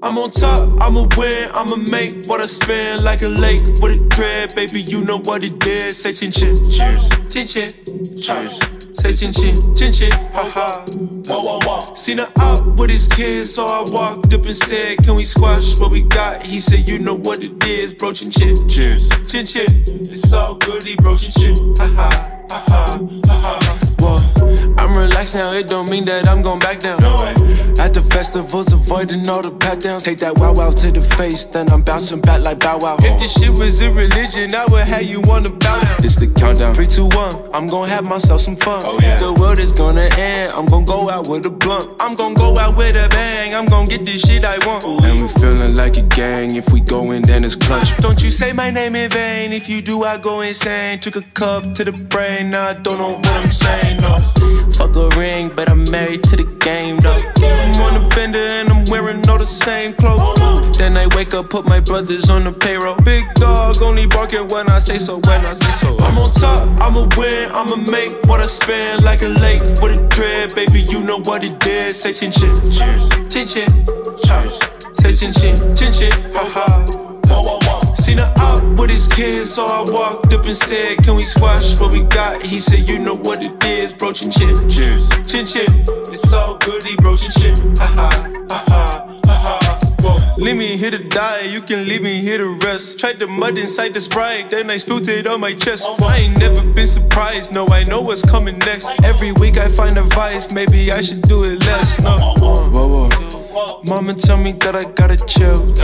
I'm on top, I'ma win, I'ma make what I spend like a lake with a dread, baby. You know what it is. Say chin chin, cheers, chin chin, cheers. Say chin chin, chin chin, ha ha. Whoa whoa whoa. Seen her out with his kids, so I walked up and said, Can we squash what we got? He said, You know what it is, bro. Chin chin, cheers, chin chin. It's all good, he bro chin chin, ha ha, Now, it don't mean that I'm going back down. No way. At the festivals, avoiding all the pat downs. Take that wow wow to the face, then I'm bouncing back like bow wow. If this shit was a religion, I would have you wanna bow down. This the countdown. Three, two, one. I'm gonna have myself some fun. Oh, yeah. The world is gonna end. I'm gonna go out with a blunt. I'm gonna go out with a bang. I'm gonna get this shit I want. Ooh. And we feeling like a gang. If we go in, then it's clutch. Don't you say my name in vain. If you do, I go insane. Took a cup to the brain. Now I don't know what I'm saying. No. Fuck a ring, but I'm married to the game though. I'm on a bender and I'm wearing all the same clothes. Then I wake up, put my brothers on the payroll. Big dog only barking when I say so, when I say so. I'm on top, I'ma win, I'ma make what I spend like a lake with a dread, baby. You know what it is. Say chin chin, cheers, chin chin, cheers. Say chin chin, chin chin, ha ha. Whoa, whoa, whoa. Out with his kids, so I walked up and said, Can we squash what we got? He said, You know what it is, bro. Chin chin, cheers, chin chin. It's all good, he bro chin chin, ha ha, ha ha, ha ha. Whoa. Leave me here to die, you can leave me here to rest. Tried the mud inside the sprite, then I spilled it on my chest. Oh, I ain't never been surprised, no, I know what's coming next. Every week I find a vice, maybe I should do it less. No. Whoa, whoa. Uh. Mama tell me that I gotta chill.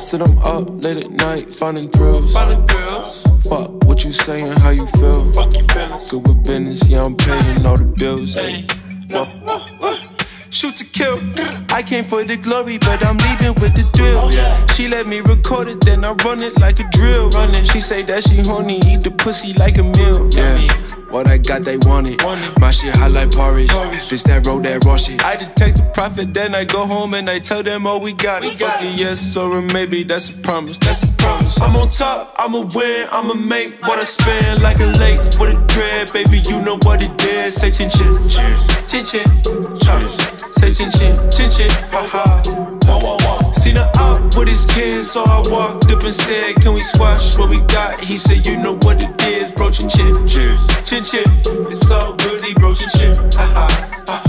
Sit I'm up late at night, finding thrills. Finding thrills. Fuck what you saying, how you feel. Good with business, yeah, I'm paying all the bills. Hey. Shoot to kill. I came for the glory, but I'm leaving with the drill. She let me record it, then I run it like a drill. Running. She say that she horny, eat the pussy like a meal. Yeah. What I got, they want it. My shit hot like porridge. Bitch, that road, that raw shit. I just take the profit, then I go home and I tell them, oh, we got it. Fuck it, yes or maybe, that's a promise, that's a promise. I'm on top, I'ma win, I'ma make what I spend like a lake with a dread, baby, you know what it is. Say chin chin, cheers, chin chin, cheers. Say chin chin, chin chin, ha ha. Seen her out with his kids, so I walked up and said, Can we squash what we got? He said, You know what it is, bro, chin chin, cheers, chin chin. It's all good, he bro, chin chin, ha ha.